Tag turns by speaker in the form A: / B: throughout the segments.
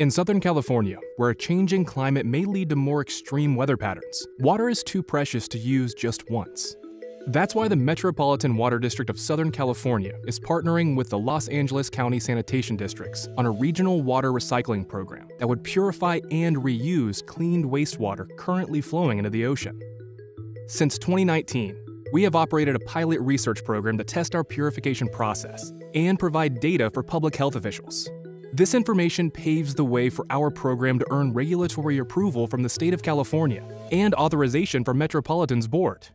A: In Southern California, where a changing climate may lead to more extreme weather patterns, water is too precious to use just once. That's why the Metropolitan Water District of Southern California is partnering with the Los Angeles County Sanitation Districts on a regional water recycling program that would purify and reuse cleaned wastewater currently flowing into the ocean. Since 2019, we have operated a pilot research program to test our purification process and provide data for public health officials. This information paves the way for our program to earn regulatory approval from the state of California and authorization from Metropolitan's board.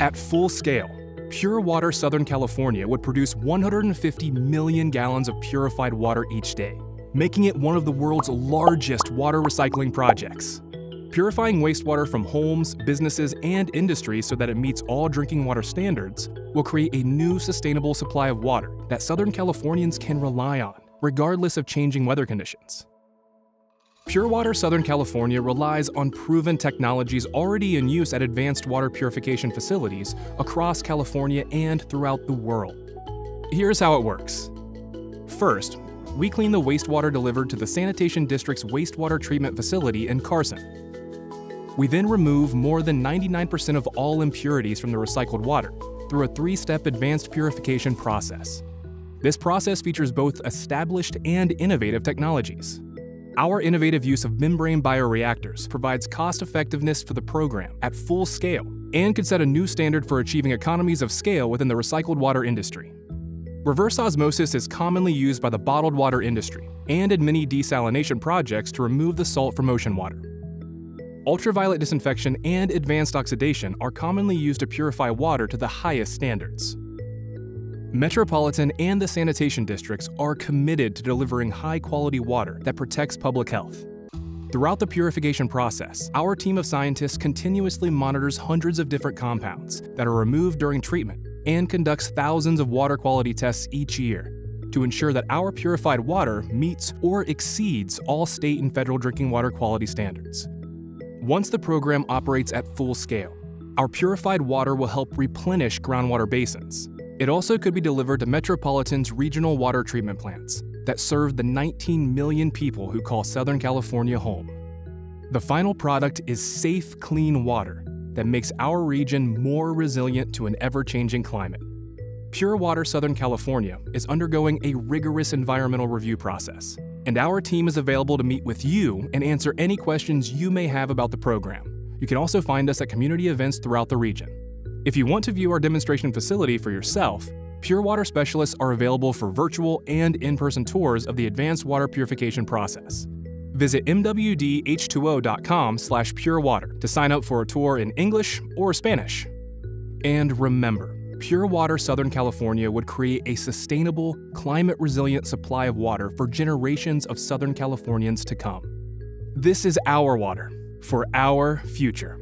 A: At full scale, Pure Water Southern California would produce 150 million gallons of purified water each day, making it one of the world's largest water recycling projects. Purifying wastewater from homes, businesses, and industries so that it meets all drinking water standards will create a new sustainable supply of water that Southern Californians can rely on regardless of changing weather conditions. Pure Water Southern California relies on proven technologies already in use at advanced water purification facilities across California and throughout the world. Here's how it works. First, we clean the wastewater delivered to the Sanitation District's wastewater treatment facility in Carson. We then remove more than 99% of all impurities from the recycled water through a three-step advanced purification process. This process features both established and innovative technologies. Our innovative use of membrane bioreactors provides cost effectiveness for the program at full scale and could set a new standard for achieving economies of scale within the recycled water industry. Reverse osmosis is commonly used by the bottled water industry and in many desalination projects to remove the salt from ocean water. Ultraviolet disinfection and advanced oxidation are commonly used to purify water to the highest standards. Metropolitan and the sanitation districts are committed to delivering high quality water that protects public health. Throughout the purification process, our team of scientists continuously monitors hundreds of different compounds that are removed during treatment and conducts thousands of water quality tests each year to ensure that our purified water meets or exceeds all state and federal drinking water quality standards. Once the program operates at full scale, our purified water will help replenish groundwater basins, it also could be delivered to Metropolitan's regional water treatment plants that serve the 19 million people who call Southern California home. The final product is safe, clean water that makes our region more resilient to an ever-changing climate. Pure Water Southern California is undergoing a rigorous environmental review process, and our team is available to meet with you and answer any questions you may have about the program. You can also find us at community events throughout the region. If you want to view our demonstration facility for yourself, Pure Water specialists are available for virtual and in-person tours of the advanced water purification process. Visit mwdh2o.com slash purewater to sign up for a tour in English or Spanish. And remember, Pure Water Southern California would create a sustainable, climate-resilient supply of water for generations of Southern Californians to come. This is our water, for our future.